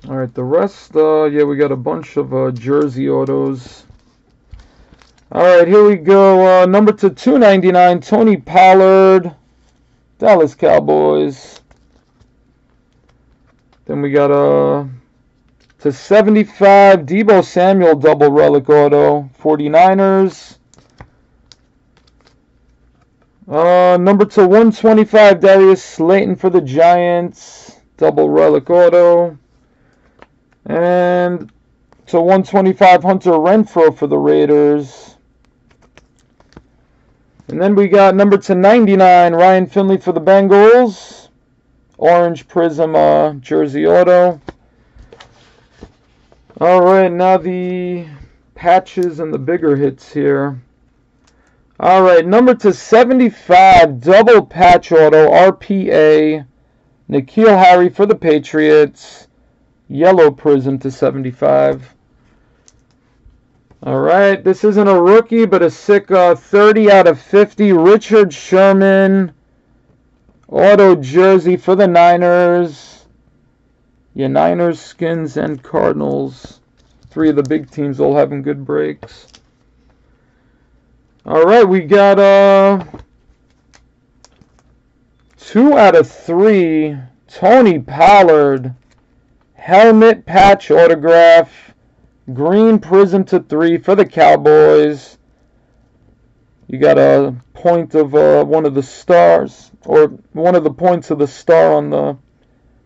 All right, the rest, uh, yeah, we got a bunch of uh, jersey autos. All right, here we go. Uh, number to 299, Tony Pollard, Dallas Cowboys. Then we got a uh, to 75, Deebo Samuel double relic auto, 49ers. Uh, number to 125, Darius Slayton for the Giants, double relic auto. And to 125 Hunter Renfrow for the Raiders. And then we got number to 99 Ryan Finley for the Bengals. Orange Prizm uh, Jersey Auto. All right, now the patches and the bigger hits here. All right, number to 75 double patch auto RPA. N'Keal Harry for the Patriots. Yellow Prizm to 75. All right, this isn't a rookie, but a sick uh, 30 out of 50. Richard Sherman, auto jersey for the Niners. Yeah, Niners, Skins, and Cardinals. Three of the big teams all having good breaks. All right, we got uh, two out of three. Tony Pollard. Helmet patch autograph. Green prizm to three for the Cowboys. You got a point of uh, one of the stars, or one of the points of the star on the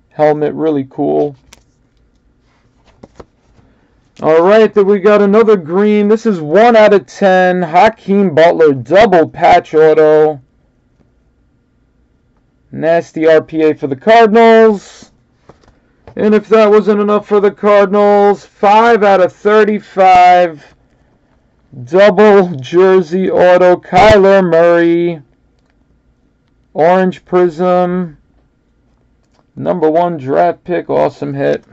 helmet. Really cool. All right, then we got another green. This is 1 out of 10. Hakeem Butler, double patch auto. Nasty RPA for the Cardinals. And if that wasn't enough for the Cardinals, 5 out of 35. Double jersey auto. Kyler Murray. Orange Prizm. Number one draft pick. Awesome hit.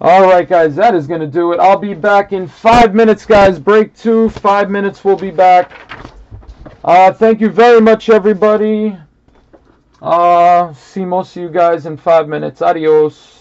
Alright, guys, that is going to do it. I'll be back in five minutes, guys. Break two. Five minutes, we'll be back. Uh, thank you very much, everybody. Uh, see most of you guys in five minutes. Adios.